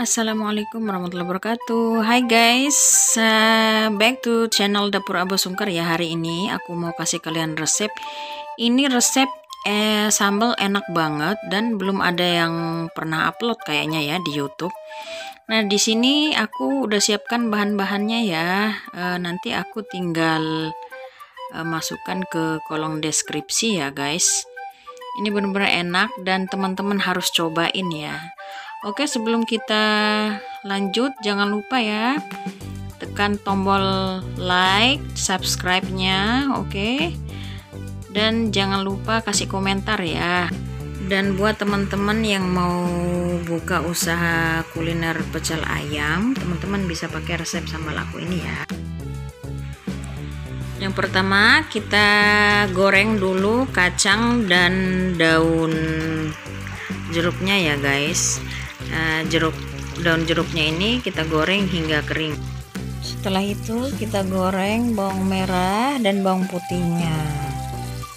Assalamualaikum warahmatullahi wabarakatuh. Hai guys uh, Back to channel Dapur Abah Sungkar ya Hari ini. Aku mau kasih kalian resep. Ini resep eh, sambal enak banget Dan belum ada yang pernah upload kayaknya ya di youtube. Nah di sini aku udah siapkan bahan-bahannya ya. Uh, Nanti aku tinggal uh, masukkan ke kolom deskripsi ya guys. Ini benar-benar enak dan teman-teman harus cobain ya Oke, sebelum kita lanjut, jangan lupa ya tekan tombol like, subscribe-nya, oke. Dan jangan lupa kasih komentar ya. Dan buat teman-teman yang mau buka usaha kuliner pecel ayam, teman-teman bisa pakai resep sambal aku ini ya. Yang pertama, kita goreng dulu kacang dan daun jeruknya ya, guys uh, jeruk daun jeruknya ini kita goreng hingga kering. Setelah itu kita goreng bawang merah dan bawang putihnya.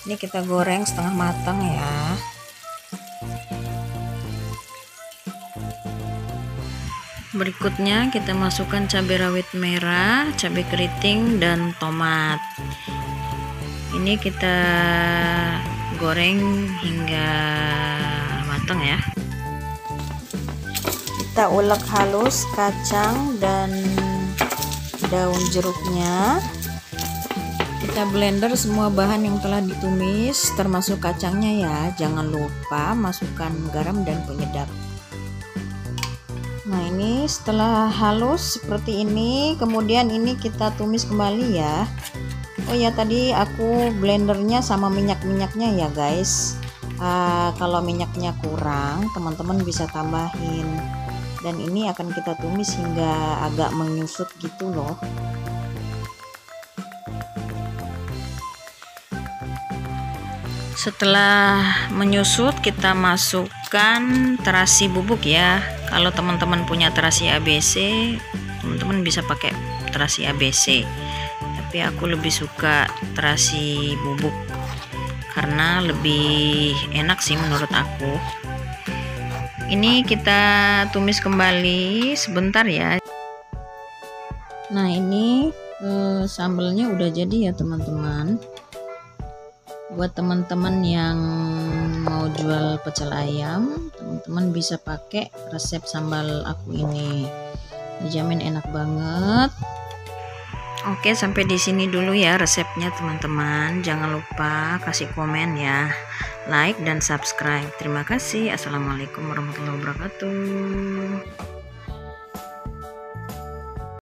Ini kita goreng setengah matang ya. Berikutnya kita masukkan cabai rawit merah cabai keriting dan tomat. Ini kita goreng hingga matang ya kita ulek halus kacang dan daun jeruknya. Kita blender semua bahan yang telah ditumis termasuk kacangnya ya. Jangan lupa masukkan garam dan penyedap. Nah ini setelah halus seperti ini kemudian ini kita tumis kembali ya. Oh ya tadi aku blendernya sama minyak-minyaknya ya guys. Uh, kalau minyaknya kurang teman-teman bisa tambahin dan ini akan kita tumis hingga agak menyusut gitu loh. Setelah menyusut kita masukkan terasi bubuk ya. Kalau teman-teman punya terasi ABC teman-teman bisa pakai terasi ABC tapi aku lebih suka terasi bubuk karena lebih enak sih menurut aku ini kita tumis kembali sebentar ya. Nah ini eh, sambelnya udah jadi ya teman-teman. Buat teman-teman yang mau jual pecel ayam teman-teman bisa pakai resep sambal aku ini. Dijamin enak banget. Oke, sampai di sini dulu ya resepnya teman-teman. Jangan lupa kasih komen ya, like dan subscribe. Terima kasih. Assalamualaikum warahmatullahi wabarakatuh.